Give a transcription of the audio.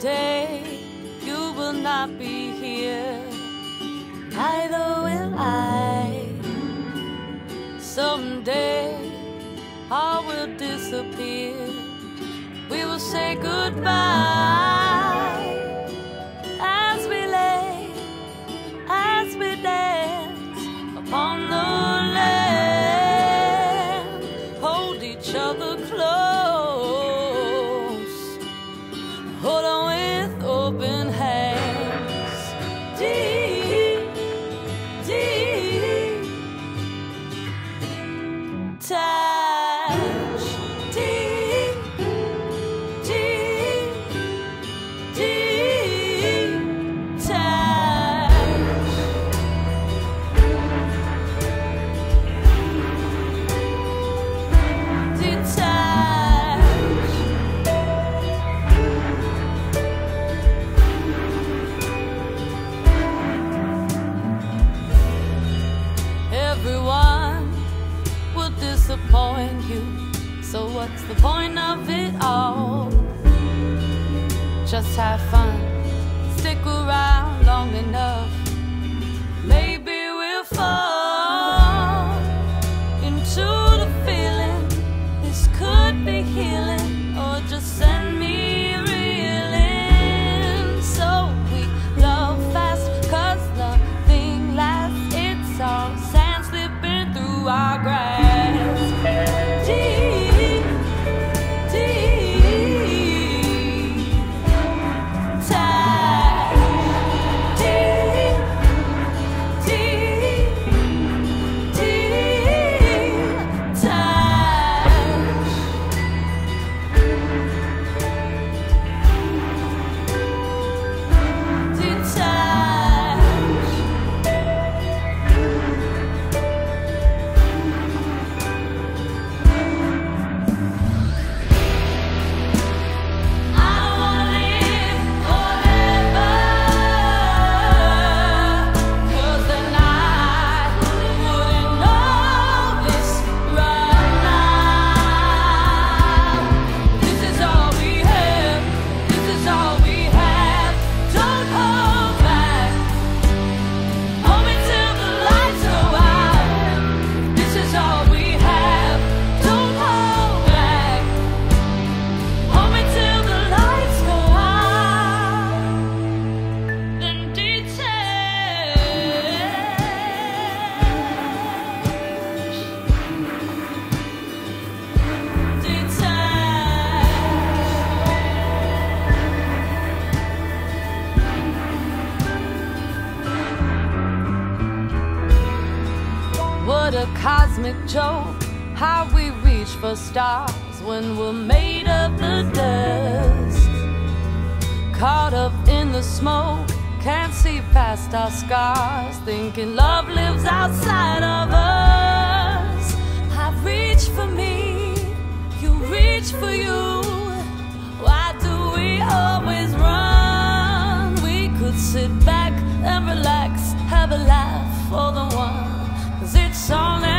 someday you will not be here, neither will I. Someday all will disappear, we will say goodbye. So what's the point of it all? Just have fun, stick around long enough. Maybe we'll fall into What a cosmic joke, how we reach for stars when we're made of the dust. Caught up in the smoke, can't see past our scars, thinking love lives outside of us. I reach for me, you reach for you. Why do we always run? We could sit back and relax, have a laugh for the one it's all